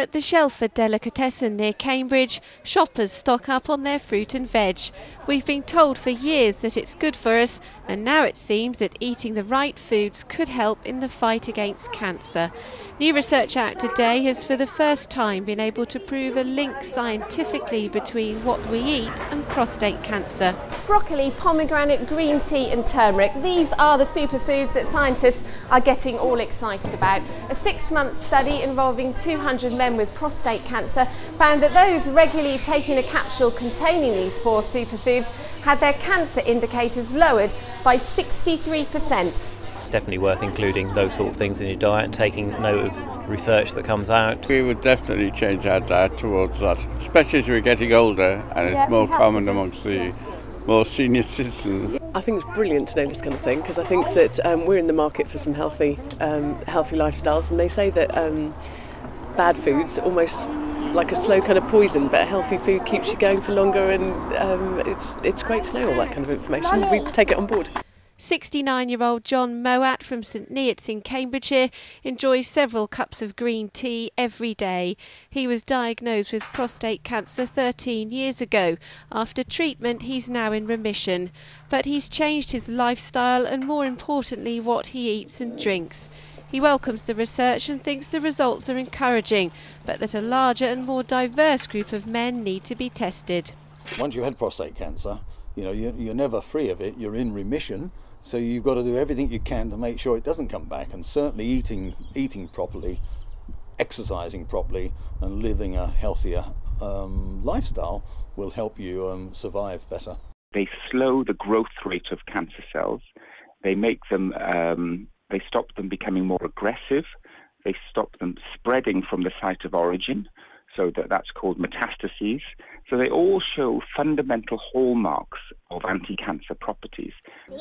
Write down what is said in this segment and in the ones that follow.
At the Shelford Delicatessen near Cambridge, shoppers stock up on their fruit and veg. We've been told for years that it's good for us, and now it seems that eating the right foods could help in the fight against cancer. New research out today has for the first time been able to prove a link scientifically between what we eat and prostate cancer. Broccoli, pomegranate, green tea and turmeric. These are the superfoods that scientists are getting all excited about. A six-month study involving 200 men with prostate cancer found that those regularly taking a capsule containing these four superfoods had their cancer indicators lowered by 63%. It's definitely worth including those sort of things in your diet and taking note of the research that comes out. We would definitely change our diet towards that, especially as we're getting older and Yeah, it's more common amongst the more senior citizens. I think it's brilliant to know this kind of thing because I think that um, we're in the market for some healthy, um, healthy lifestyles, and they say that um, bad foods almost like a slow kind of poison, but a healthy food keeps you going for longer, and um, it's it's great to know all that kind of information. We take it on board. 69 year old John Moat from St Neots in Cambridgeshire enjoys several cups of green tea every day. He was diagnosed with prostate cancer 13 years ago. After treatment, he's now in remission. But he's changed his lifestyle and, more importantly, what he eats and drinks. He welcomes the research and thinks the results are encouraging, but that a larger and more diverse group of men need to be tested. once you've had prostate cancer, you know, you're, you're never free of it, you're in remission. So you've got to do everything you can to make sure it doesn't come back. And certainly eating, eating properly, exercising properly, and living a healthier um, lifestyle will help you um, survive better. they slow the growth rate of cancer cells. They make them, um, they stop them becoming more aggressive. They stop them spreading from the site of origin, so that that's called metastases. So they all show fundamental hallmarks of anti-cancer properties.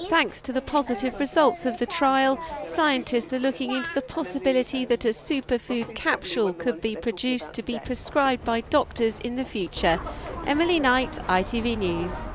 Thanks to the positive results of the trial, scientists are looking into the possibility that a superfood capsule could be produced to be prescribed by doctors in the future. Emily Knight, ITV News.